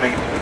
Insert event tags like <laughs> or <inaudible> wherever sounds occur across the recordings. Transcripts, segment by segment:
big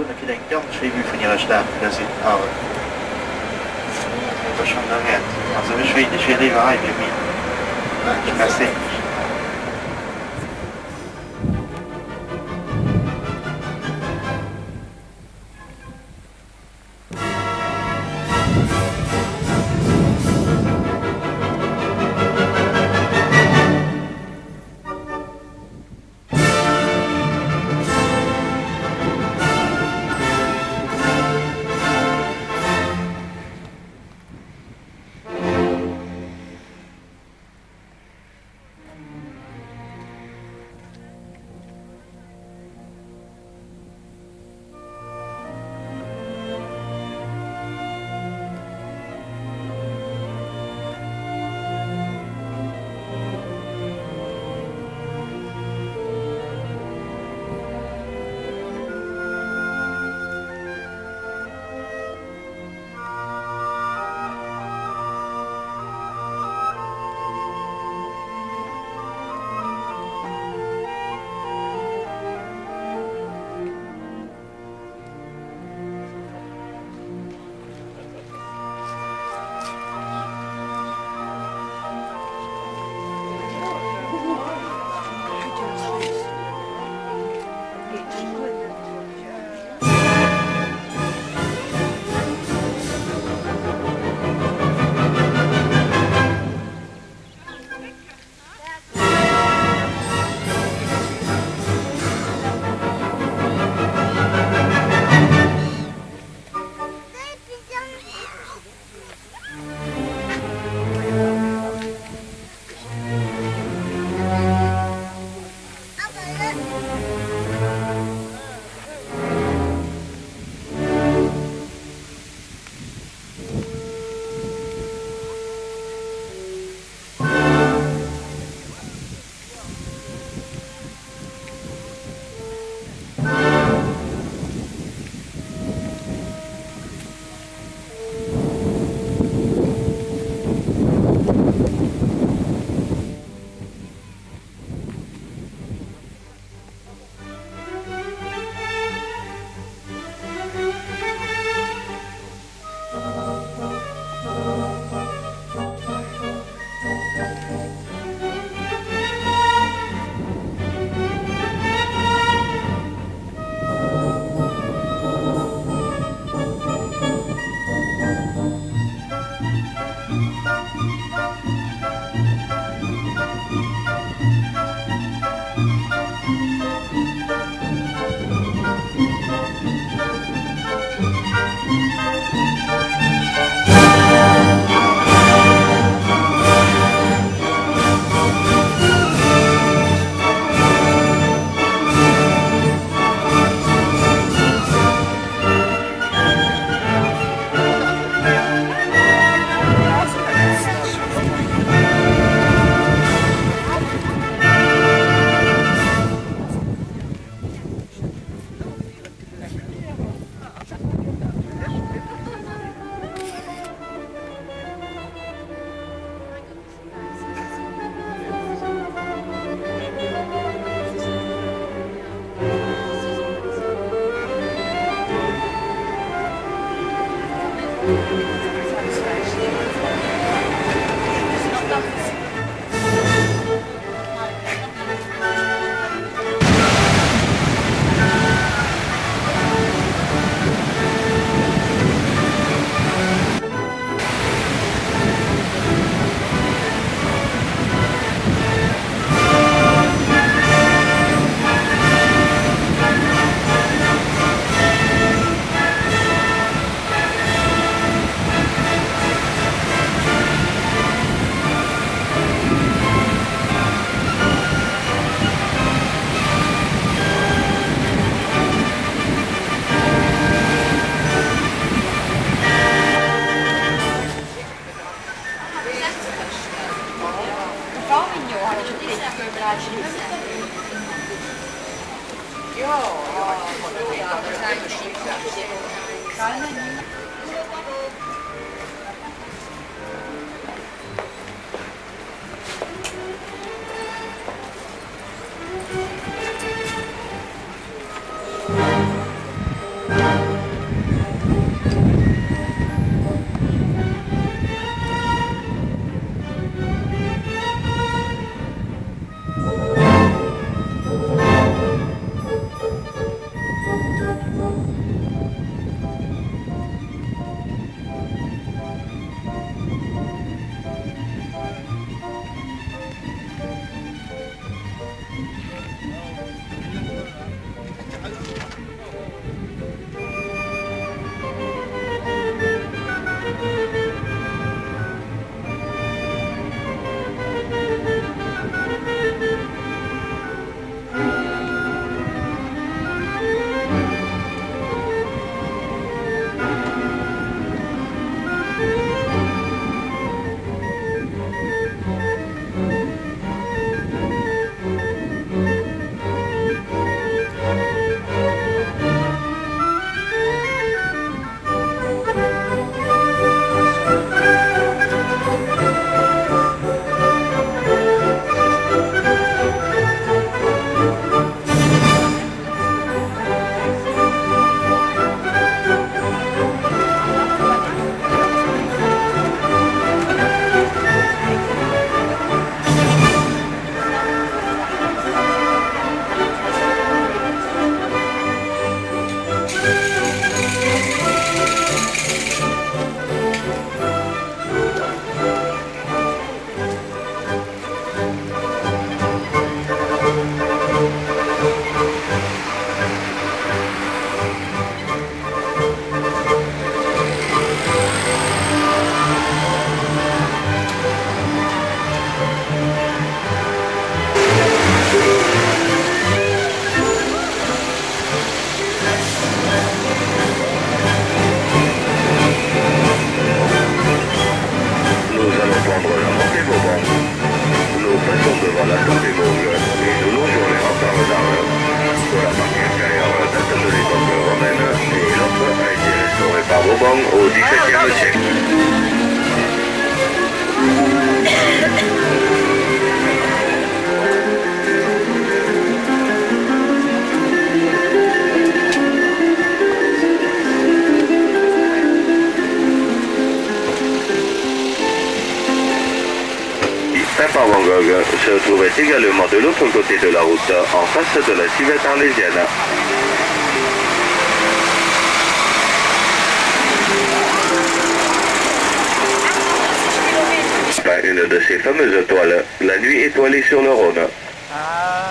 doen dat je denkt, Jan, schrieb ponieważ da, das sieht aus. Das ist schon lange. Also, ich will nicht, ich lebe heim mit mir. Ich kann. 嗯好的好的好的好的好的 Se trouvait également de l'autre côté de la route, en face de la civette arlésienne. Pas une de ces fameuses toiles, la nuit étoilée sur le Rhône. Ah,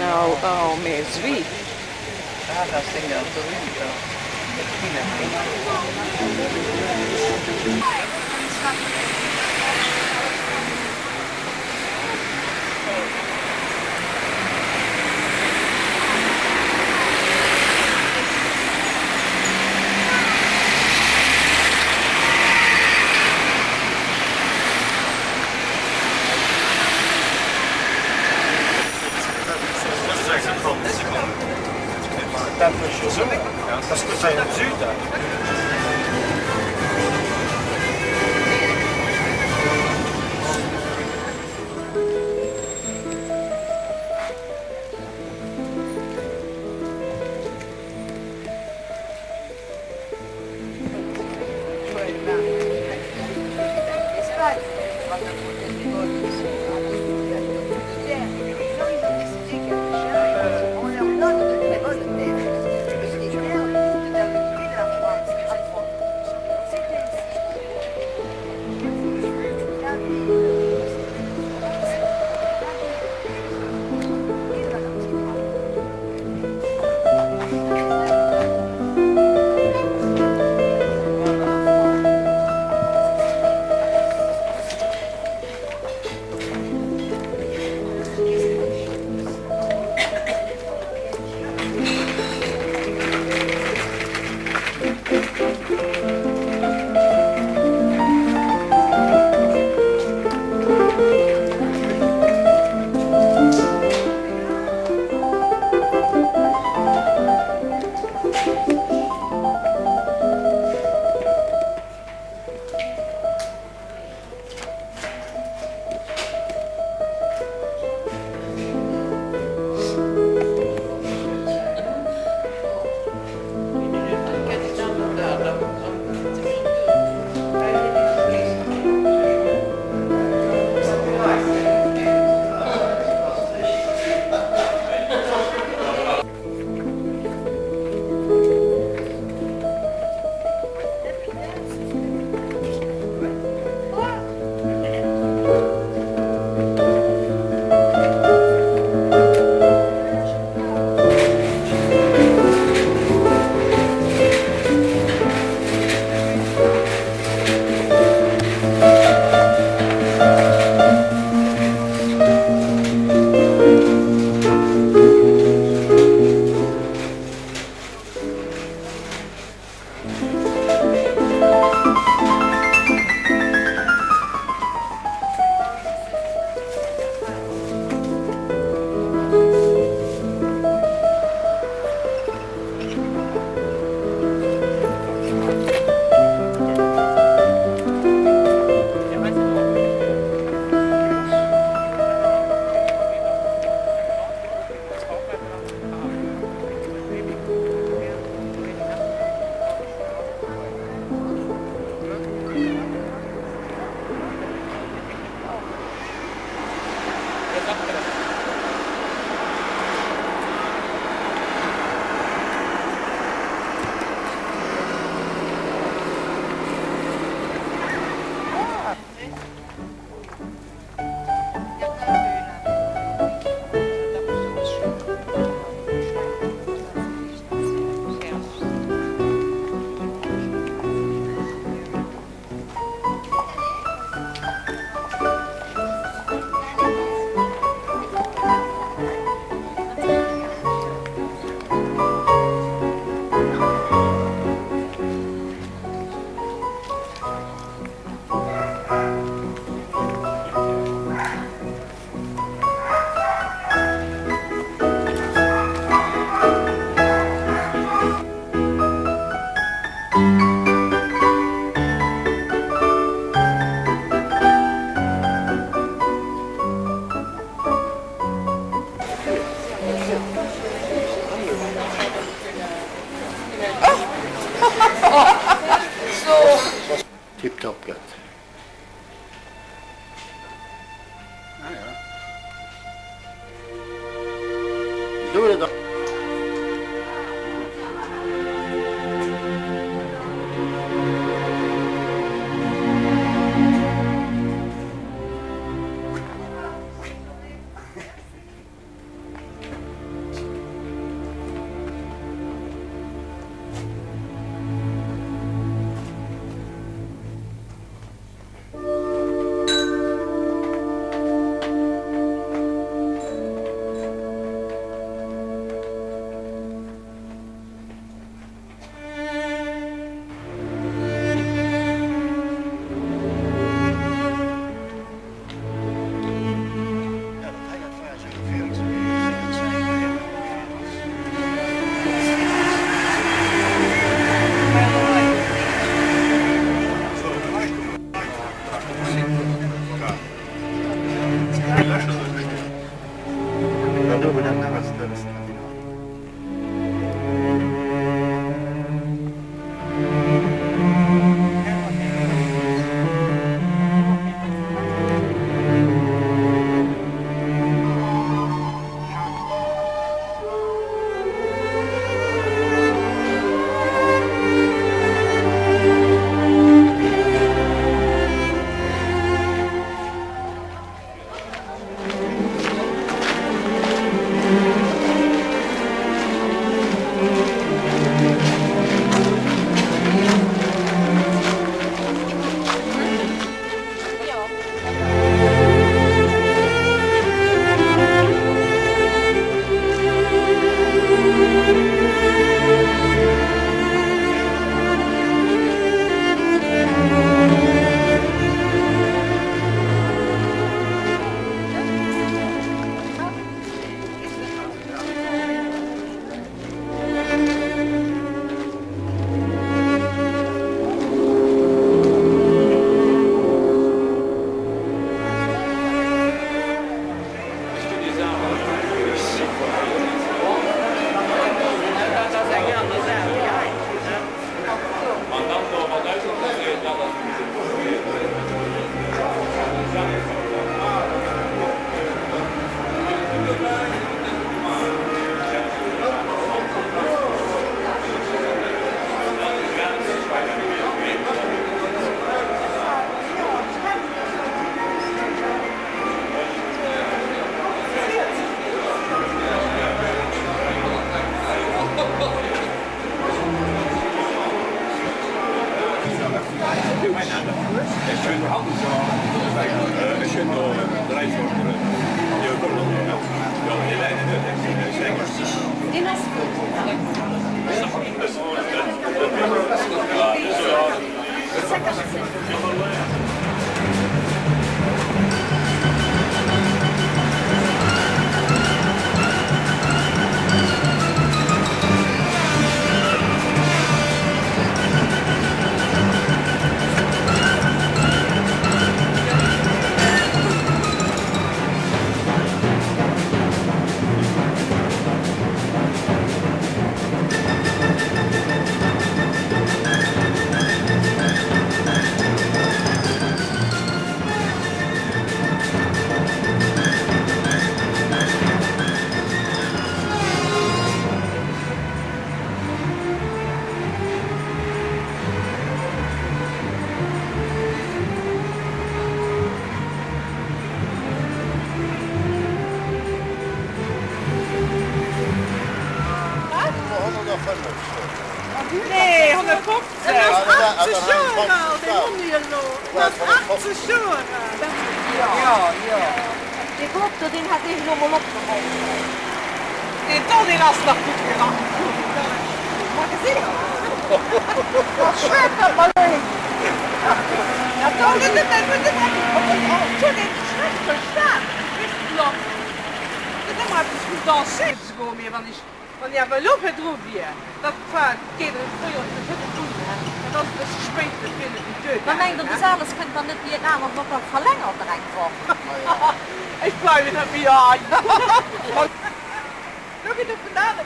Nou, oh, meer zwiet. ah, dat is de Torino. Dat is zo. Dat is het zuiden. Är det? inte köra. Ja, ja. Det går upp och din hade ju någon också. Det är då deras narkotika. Köpa bara. Jag tar det inte med det där. Så det är traktorstam. Det där man skulle ta sig så går med vad ni vad jag vill upp ett rovdjur. Dat vaak kinderen voor je te zitten doen. En dat is spelen vinden die deur. Maar mijn dat is alles kunt dan dit Vietnam of nog wat verlengen direct voor. Ik blijf in het bejaard. <laughs> Nog in de bananen.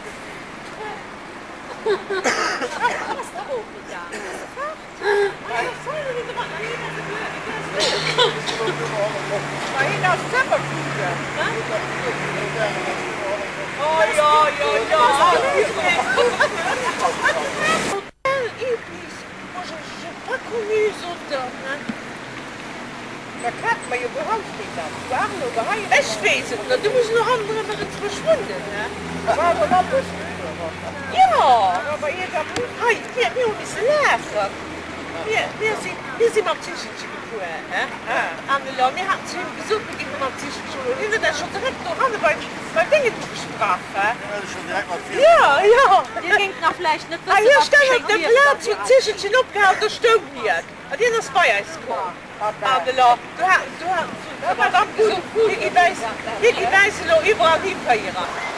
Maar hier nou zelf voelen. Oh ja, ja, ja. <laughs> du muss noch andere verschwunden Ja. Wir sind am Tisch Angela mir hat gesucht am Tisch schon direkt bei Dinge gesprach Ja. Ja. Nach vielleicht Tischchen opgehauen der stimmt mir. Und das Feuer ist klar. Angela, du hast verdammt gut. Dickie Dice, Dickie Dice und Ibrahim Karriere.